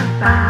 Bye.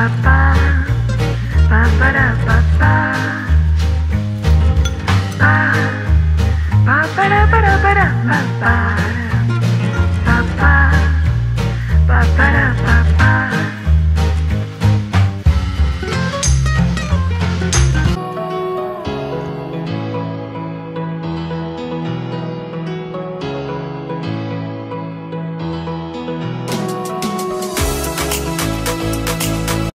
Bye-bye.